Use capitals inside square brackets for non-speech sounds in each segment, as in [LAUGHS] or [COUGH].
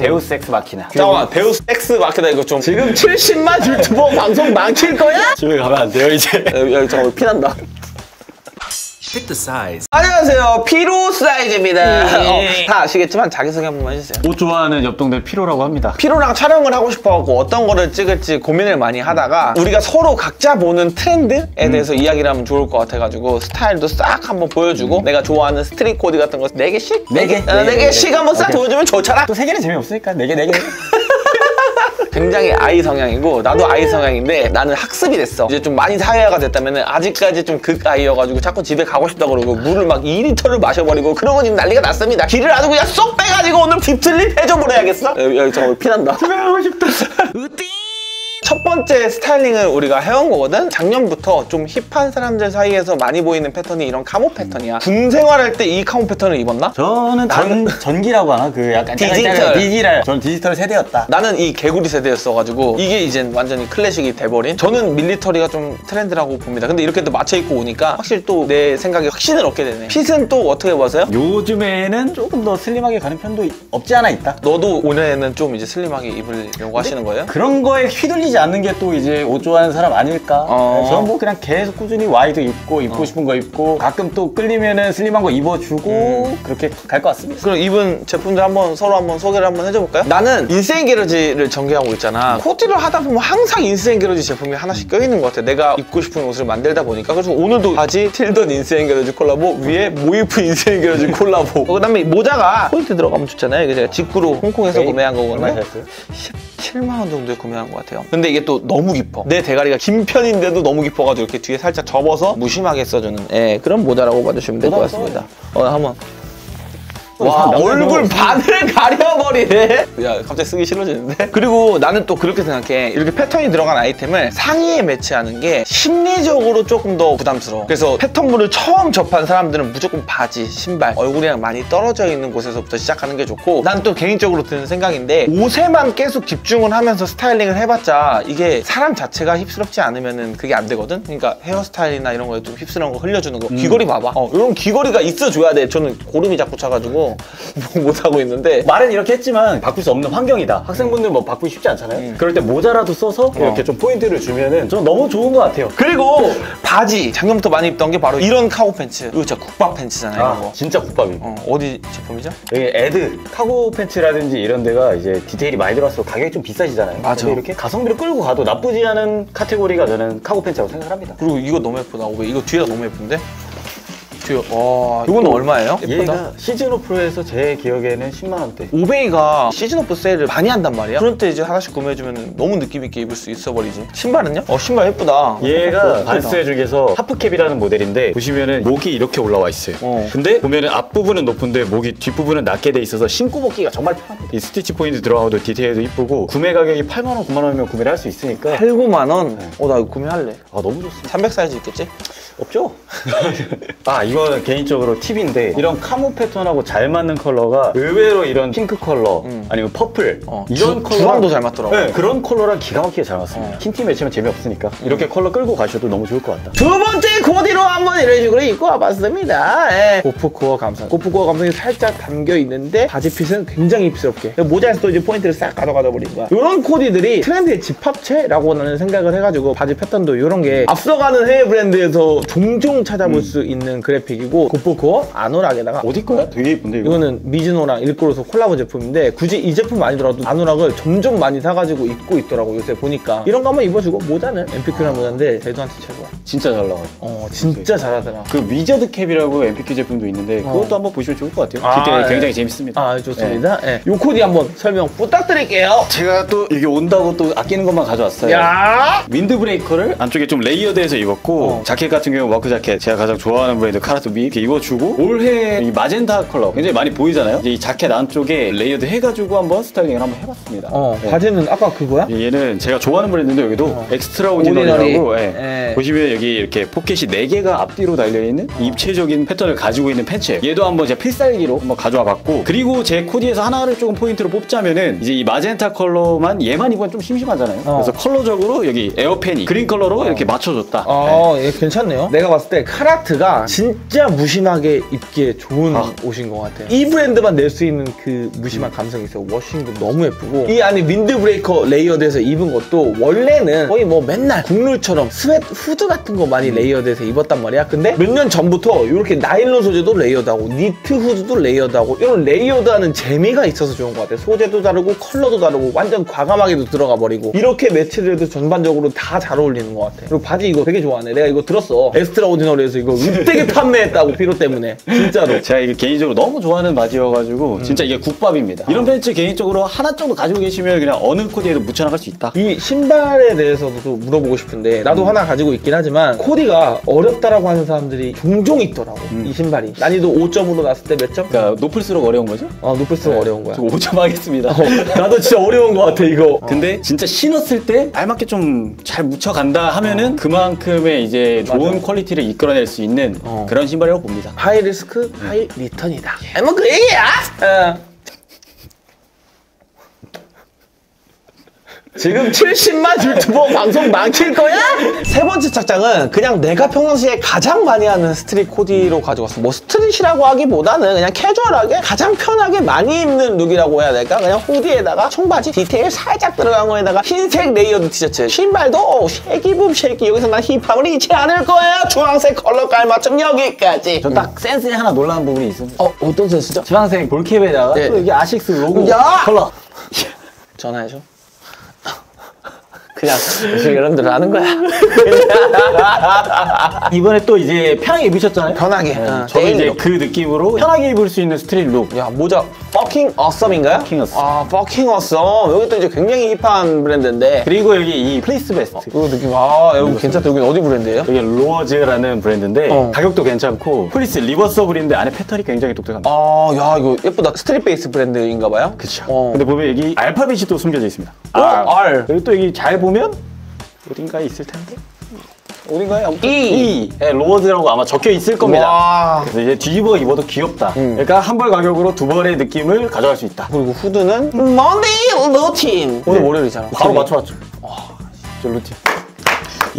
데우스 엑스 마키나. 잠깐만 데우스 엑스 마키나 이거 좀 지금 70만 유튜버 방송 망칠 거야? 집에 가면 안 돼요 이제. 여기, 여기 잠깐만 피난다 Fit the size. 안녕하세요 핏더사이즈입니다 어, 다 아시겠지만 자기소개 한 번만 해주세요 옷 좋아하는 옆동네 핏더라고 합니다. 핏더랑 촬영을 하고 싶어갖고 어떤 거를 찍을지 고민을 많이 하다가 우리가 서로 각자 보는 트렌드에 대해서 이야기를 하면 좋을 것 같아가지고 스타일도 싹 한번 보여주고 내가 좋아하는 street 코디 같은 거 4개씩? 네 개? 어, 네 개씩 한번 싹 오케이. 보여주면 좋잖아 또세 개는 재미없으니까 네 개, 네 개. [LAUGHS] 굉장히 I 성향이고 나도 I 성향인데 나는 학습이 됐어. 이제 좀 많이 사회화가 됐다면 아직까지 좀 극I여가지고 자꾸 집에 가고 싶다 그러고 물을 막 2리터를 마셔버리고 그러고 지금 난리가 났습니다. 기를 아주 그냥 쏙 빼가지고 오늘 deep sleep 해줘버려야겠어? 여기, 여기 잠깐 피난다. 집에 가고 싶다. 첫 번째 스타일링을 우리가 해온 거거든? 작년부터 좀 hip한 사람들 사이에서 많이 보이는 패턴이 이런 camo 패턴이야 군 생활할 때 이 camo 패턴을 입었나? 저는 전, [LAUGHS] 전기라고 하나? 그 약간 디지털. 디지털. 저는 디지털 세대였다. 나는 이 개구리 세대였어가지고 이게 이젠 완전히 클래식이 돼버린 저는 밀리터리가 좀 트렌드라고 봅니다 근데 이렇게 또 맞춰 입고 오니까 확실히 또 내 생각에 확신을 얻게 되네 핏은 또 어떻게 보세요? 요즘에는 조금 더 슬림하게 가는 편도 없지 않아 있다. 너도 올해는 좀 이제 슬림하게 입으려고 하시는 거예요? 그런 거에 휘둘리지 않는 게 또 이제 옷 좋아하는 사람 아닐까? 어. 저는 뭐 그냥 계속 꾸준히 wide 입고 입고 싶은 거 입고 가끔 또 끌리면은 슬림한 거 입어주고 그렇게 갈 것 같습니다. 그럼 입은 제품들 한번 서로 한번 소개를 한번 해줘볼까요? 나는 인생 게러지를 전개하고 있잖아. 코디를 하다 보면 항상 인생 게러지 제품이 하나씩 껴있는 것 같아. 내가 입고 싶은 옷을 만들다 보니까. 그래서 오늘도 바지 틸던 인생 게러지 콜라보, 위에 모이프 인생 게러지 콜라보. 그 다음에 모자가 포인트 들어가면 좋잖아요. 이게 제가 직구로 홍콩에서 구매한 거거든요. 얼마나 샀어요? 17만 원 정도에 구매한 것 같아요. 근데 이게 또 너무 깊어. 내 대가리가 긴 편인데도 너무 깊어가지고 이렇게 뒤에 살짝 접어서 무심하게 써주는 예, 그런 모자라고 봐주시면 될 것 같습니다. 어, 한번. 와 얼굴 반을 [LAUGHS] 가려버리네. 야 갑자기 쓰기 싫어지는데? [LAUGHS] 그리고 나는 또 그렇게 생각해. 이렇게 패턴이 들어간 아이템을 상의에 매치하는 게 심리적으로 조금 더 부담스러워. 그래서 패턴물을 처음 접한 사람들은 무조건 바지, 신발 얼굴이랑 많이 떨어져 있는 곳에서부터 시작하는 게 좋고 난 또 개인적으로 드는 생각인데 옷에만 계속 집중을 하면서 스타일링을 해봤자 이게 사람 자체가 힙스럽지 않으면은 그게 안 되거든? 그러니까 헤어스타일이나 이런 거에 좀 힙스러운 거 흘려주는 거. 귀걸이 봐봐. 어, 이런 귀걸이가 있어줘야 돼. 저는 고름이 자꾸 차가지고 뭐 못하고 있는데 말은 이렇게 했지만 바꿀 수 없는 환경이다. 학생분들 뭐 바꾸기 쉽지 않잖아요. 그럴 때 모자라도 써서 이렇게 좀 포인트를 주면은 전 너무 좋은 것 같아요. 그리고 바지 작년부터 많이 입던 게 바로 이런 카고 팬츠 이거 진짜 국밥 팬츠잖아요 아, 거 진짜 국밥이고. 어, 어디 제품이죠? 여기 애드 카고 팬츠라든지 이런 데가 이제 디테일이 많이 들어서 가격이 좀 비싸지잖아요. 맞아. 근데 이렇게 가성비를 끌고 가도 나쁘지 않은 카테고리가 저는 카고 팬츠라고 생각합니다. 그리고 이거 너무 예쁘다 어, 왜 이거 뒤가 너무 예쁜데? 뒤에 와 이거는 얼마예요? 얘가 season off로에서 제 기억에는 10만 원대. 오베이가 season off 세일을 많이 한단 말이야 이제 하나씩 구매해주면 너무 느낌 있게 입을 수 있어 버리지 신발은요? 어 신발 예쁘다 얘가 예쁘다. 반스 중에서 Half Cab이라는 모델인데 보시면은 목이 이렇게 올라와 있어요. 어. 근데 보면은 앞부분은 높은데 목이 뒷부분은 낮게 돼 있어서 신고 벗기가 정말 편합니다. 이 스티치 포인트 들어가도 디테일도 이쁘고 구매 가격이 8만 원, 9만 원이면 구매를 할 수 있으니까 8, 9만 원? 어나 이거 구매할래 아 너무 좋습니다. 300 사이즈 있겠지? 없죠? [LAUGHS] 아 이거 는 개인적으로 팁인데 이런 camo 패턴하고 잘 맞는 컬러가 의외로 이런 핑크 컬러 아니면 purple 어, 이런 주- 컬러 주황도 잘 맞더라고. 네, 그런 컬러랑 기가 막히게 잘 맞습니다. 흰티 매치면 재미없으니까 이렇게 컬러 끌고 가셔도 너무 좋을 것 같다. 두 번째 코디로 한번 이런 식으로 입고 와봤습니다. 예. 고프코어 감성. 고프코어 감성이 살짝 담겨 있는데 바지 핏은 굉장히 hip스럽게. 모자에서 또 이제 포인트를 싹 버린 거야. 이런 코디들이 트렌드의 집합체라고 나는 생각을 해가지고 바지 패턴도 이런 게 앞서가는 해외 브랜드에서 종종 찾아볼 수 있는 그래픽 이고 고프코어 아노락에다가 어디 거야? 되게 예쁜데 이거. 이거는 미즈노랑 일코로서 콜라보 제품인데 굳이 이 제품 아니더라도 아노락을 점점 많이 사가지고 입고 있더라고 요새 보니까 이런 거 한번 입어주고 모자는 MPQ란 모자인데 제주한테 최고야 진짜 잘 나와요. 어 진짜 잘하더라 그 wizard cap이라고 MPQ 제품도 있는데 어. 그것도 한번 보시면 좋을 것 같아요. 아, 디테일 예. 굉장히 재밌습니다. 아 좋습니다 예. 요 코디 한번 설명 부탁드릴게요 제가 또 여기 온다고 또 아끼는 것만 가져왔어요. 야 윈드 브레이커를 안쪽에 좀 레이어드해서 입었고 어. 자켓 같은 경우 work 자켓 제가 가장 좋아하는 브랜드 Carhartt WIP 이렇게 입어주고 올해 이 마젠타 컬러 굉장히 많이 보이잖아요. 이제 이 자켓 안쪽에 레이어드 해가지고 한번 스타일링을 한번 해봤습니다. 어, 네. 바지는 아까 그거야? 얘는 제가 좋아하는 브랜드인데 여기도 어. Extra Ordinary. Ordinary라고 예. 예. 보시면 여기 이렇게 포켓이 4개가 앞뒤로 달려있는 입체적인 패턴을 가지고 있는 팬츠예요 얘도 한번 제가 필살기로 한번 가져와 봤고 그리고 제 코디에서 하나를 조금 포인트로 뽑자면은 이제 이 마젠타 컬러만 얘만 입으면 좀 심심하잖아요 어. 그래서 컬러적으로 여기 에어팬이 그린 컬러로 이렇게 맞춰줬다 네. 아, 예, 괜찮네요. 내가 봤을 때 칼하트가 진짜 무심하게 입기에 좋은 아. 옷인 것 같아요. 이 브랜드만 낼 수 있는 그 무심한 감성이 있어요. 워싱도 너무 예쁘고 이 안에 윈드브레이커 레이어드해서 입은 것도 원래는 거의 뭐 맨날 국룰처럼 스웨트 후드 같은 거 많이 레이어드해서 입었단 말이야. 근데 몇 년 전부터 이렇게 나일론 소재도 레이어드하고 니트 후드도 레이어드하고 이런 레이어드하는 재미가 있어서 좋은 것 같아요. 소재도 다르고 컬러도 다르고 완전 과감하게도 들어가 버리고 이렇게 매치를 해도 전반적으로 다 잘 어울리는 것 같아. 그리고 바지 이거 되게 좋아하네. 내가 이거 들었어. Extra Ordinary에서 이거 [LAUGHS] 되게 판매했다고 피로 때문에 진짜로. [LAUGHS] 제가 이게 개인적으로 너무 좋아하는 바지여가지고 진짜 이게 국밥입니다. 이런 팬츠 개인적으로 하나 정도 가지고 계시면 그냥 어느 코디에도 묻혀나갈 수 있다. 이 신발에 대해서도 또 물어보고 싶은데 나도 하나 가지고 있긴 하지만 코디가 어렵다라고 하는 사람들이 종종 있더라고 이 신발이 난이도 5점으로 났을 때 몇 점? 그러니까 높을수록 어려운 거죠? 어 높을수록 어려운 거야 저 5점 하겠습니다. 나도 진짜 어려운 것 같아 이거 [LAUGHS] 근데 진짜 신었을 때 알맞게 좀 잘 묻혀간다 하면은 그만큼의 이제 좋은 맞아. 퀄리티를 이끌어낼 수 있는 어. 그런 신발이라고 봅니다. high risk high return이다 뭐 그 얘기야 어. 지금 70만 유튜버 [LAUGHS] 방송 망칠 거야? 세 번째 착장은 그냥 내가 평상시에 가장 많이 하는 스트릿 코디로 가져갔어. 뭐 스트릿이라고 하기보다는 그냥 캐주얼하게 가장 편하게 많이 입는 룩이라고 해야 될까? 그냥 후디에다가 청바지 디테일 살짝 들어간 거에다가 흰색 레이어드 티셔츠. 신발도 어, 쉐기붐 쉐기. 여기서 난 힙함을 잃지 않을 거야. 주황색 컬러 깔맞춤 여기까지. 전 딱 센스에 하나 놀라는 부분이 있습니다. 어, 어떤 센스죠? 주황색 볼캡에다가 네. 또 여기 아식스 로고 야! 컬러. 전화해줘. 그냥 여러분들 하는 거야. [LAUGHS] 이번에 또 이제 편하게 입으셨잖아요. 편하게. 네, 어, 저도 이제. 그 느낌으로 편하게 입을 수 있는 스트릿 룩. 야 모자 fucking awesome인가요? Fucking awesome. 아 fucking awesome. 여기 또 이제 굉장히 힙한 브랜드인데 그리고 여기 이 플리스 베스트. 이거 느낌 아 여기 괜찮다. 여기 어디 브랜드예요? 여기 로어즈라는 브랜드인데 어. 가격도 괜찮고 플리스 reversible인데 안에 패턴이 굉장히 독특합니다. 아야 이거 예쁘다. 스트릿 베이스 브랜드인가 봐요? 그쵸. 어. 근데 보면 여기 알파벳이 또 숨겨져 있습니다. 어? R. 그리고 또 여기 잘 보면 어딘가에 있을 텐데. 어딘가에 아무튼 E. E. 네, 로어즈라고 아마 적혀 있을 겁니다. 와. 그래서 이제 뒤집어 입어도 귀엽다. 음. 그러니까 한 벌 가격으로 두 벌의 느낌을 가져갈 수 있다. 그리고 후드는 Monday Routine. 오늘 네. 월요일이잖아. 바로 맞춰왔죠. 와, 저 루틴.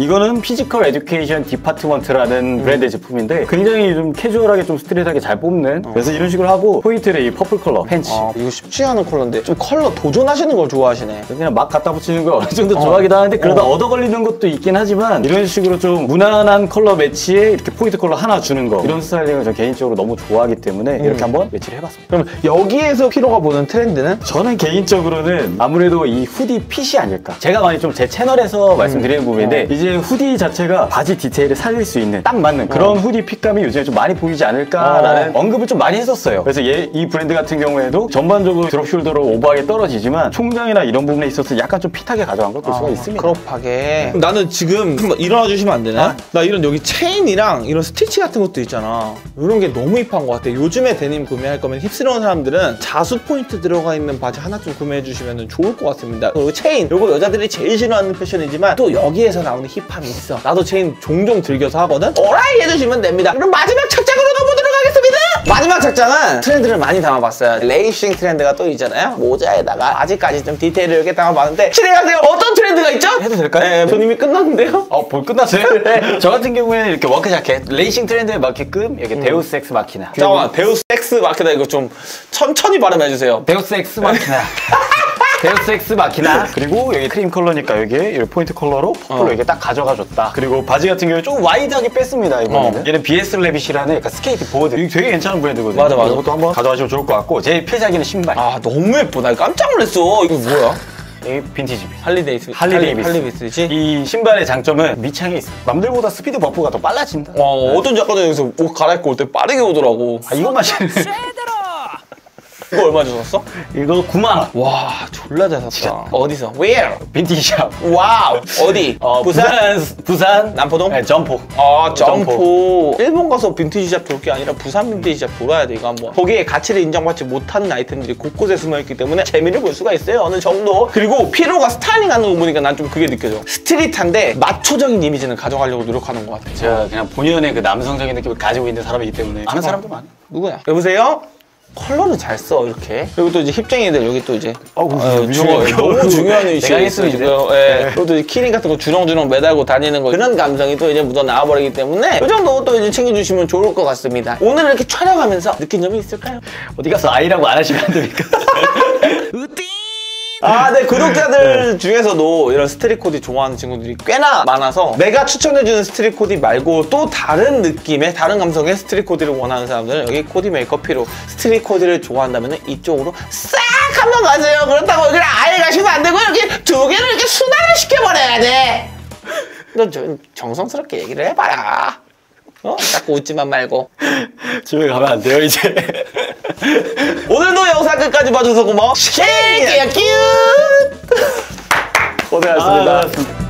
이거는 Physical Education Department라는 브랜드 의 제품인데 굉장히 좀 캐주얼하게 좀 스트릿하게 잘 뽑는 그래서 이런 식으로 하고 포인트를 이 퍼플 컬러 팬츠 아 이거 쉽지 않은 컬러인데 좀 컬러 도전하시는 걸 좋아하시네. 그냥 막 갖다 붙이는 걸 어느 정도 좋아하기도 하는데 그러다 어. 얻어 걸리는 것도 있긴 하지만 이런 식으로 좀 무난한 컬러 매치에 이렇게 포인트 컬러 하나 주는 거 이런 스타일링을 저 개인적으로 너무 좋아하기 때문에 음. 이렇게 한번 매치를 해봤습니다. 그럼 여기에서 피로가 보는 트렌드는 저는 개인적으로는 아무래도 이 후디 핏이 아닐까. 제가 많이 좀 제 채널에서 말씀드리는 부분인데 이제 후디 자체가 바지 디테일을 살릴 수 있는 딱 맞는 그런 후디 핏감이 요즘에 좀 많이 보이지 않을까라는 언급을 좀 많이 했었어요. 그래서 얘, 이 브랜드 같은 경우에도 전반적으로 drop shoulder로 오버하게 떨어지지만 총장이나 이런 부분에 있어서 약간 좀 핏하게 가져간 걸볼 수가 있습니다. crop하게 나는 지금 일어나 주시면 안 되나? 나 이런 여기 체인이랑 이런 스티치 같은 것도 있잖아. 이런 게 너무 힙한 것 같아. 요즘에 데님 구매할 거면 힙스러운 사람들은 자수 포인트 들어가 있는 바지 하나 좀 구매해 주시면 좋을 것 같습니다. 그 체인. 요거 여자들이 제일 싫어하는 패션이지만 또 여기에서 나오는 힙 함이 있어 나도 체인 종종 즐겨서 하거든 오라이 해주시면 됩니다 그럼 마지막 착장으로 넘어들어 가겠습니다 마지막 착장은 트렌드를 많이 담아봤어요 레이싱 트렌드가 또 있잖아요 모자에다가 바지까지 좀 디테일을 이렇게 담아봤는데 진행하세요 어떤 트렌드가 있죠? 해도 될까요? 네, 전 이미 끝났는데요. 어, 벌써 끝났어요? [LAUGHS] 저 같은 경우에는 이렇게 work 자켓, 레이싱 트렌드에 맞게끔 이렇게 데우스 엑스 마키나. 잠깐만, 데우스 엑스 마키다 이거 좀 천천히 발음해주세요. 데우스 엑스 마키나. [LAUGHS] 데우스 엑스 마키나. [LAUGHS] 그리고 여기 크림 컬러니까 여기에 이 포인트 컬러로 퍼플로 어. 이렇게 딱 가져가 줬다. 그리고 바지 같은 경우에 좀 와이드하게 뺐습니다, 이번에는. 어. 얘는 BS 레빗이라는 약간 스케이트 보드. 이거 되게 괜찮은 브랜드거든요. 맞아, 맞아. 이것도 한번 가져가시면 좋을 것 같고. 제 필살기는 신발. 아, 너무 예쁘다. 깜짝 놀랐어. 이거 뭐야? 이 빈티지 비. 할리데이스. 할리 데이비스. 할리데이비스지? 이 신발의 장점은 밑창에 있어. 남들보다 스피드 buff가 더 빨라진다. 어, 어떤 작가도 여기서 옷 갈아입고 올 때 빠르게 오더라고. 아, 이거 마시는. 이거 얼마 주셨어? 이거 9만 원. 와, 졸라 잘 샀다. 어디서? Where? 빈티지샵. Wow. 어디? 어, 부산? 부산, 부산, 남포동? 네, 전포. 아, 전포. 전포. 일본 가서 빈티지샵 돌 게 아니라 부산 빈티지샵 돌아야 돼, 이거 한번. 거기에 가치를 인정받지 못하는 아이템들이 곳곳에 숨어 있기 때문에 재미를 볼 수가 있어요, 어느 정도. 그리고 피로가 스타일링 하는 거 보니까 난 좀 그게 느껴져. street한데 마초적인 이미지는 가져가려고 노력하는 것 같아. 제가 그냥 본연의 그 남성적인 느낌을 가지고 있는 사람이기 때문에 아는 사람도 많아. 누구야? 여보세요? 컬러는 잘써 이렇게 그리고 또 이제 hip쟁이들 여기 또 이제 아이고, 어. 중요- 너무 중요한 위치에 있어요 예. 그리고 또 이제 key ring 같은 거 주렁주렁 매달고 다니는 거 그런 감성이 또 이제 묻어 나와버리기 때문에 이 정도 또 이제 챙겨주시면 좋을 것 같습니다 오늘 이렇게 촬영하면서 느낀 점이 있을까요? 어디 가서 아이라고 안 하시면 안 됩니까? [LAUGHS] 아, 네, 구독자들 중에서도 이런 street 코디 좋아하는 친구들이 꽤나 많아서 내가 추천해주는 street 코디 말고 또 다른 느낌의, 다른 감성의 street 코디를 원하는 사람들은 여기 코디 메이커피로 street 코디를 좋아한다면 이쪽으로 싹 한번 가세요. 그렇다고 여기를 아예 가시면 안 되고 이렇게 두 개를 이렇게 순환을 시켜버려야 돼. 너 정성스럽게 얘기를 해봐라. 어? 자꾸 웃지만 말고. [LAUGHS] 집에 가면 안 돼요 이제. [LAUGHS] 오늘도 영상 끝까지 봐줘서 고마워. 쉐이키야 큐! 고생하셨습니다. 아, 고생하셨습니다.